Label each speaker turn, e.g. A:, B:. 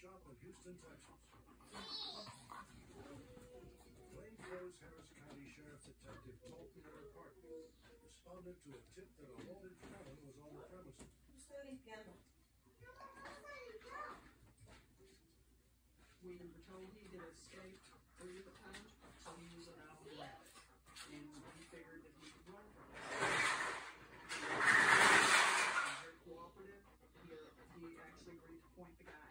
A: shop of Houston, Texas. Plainflows Harris County Sheriff's Detective Dalton and Park responded to a tip that a loaded felon was on the premises.
B: We were told he had escaped through the time, so he was allowed to left. And we figured that he could run from it. Very cooperative. He, uh, he actually agreed to point the guy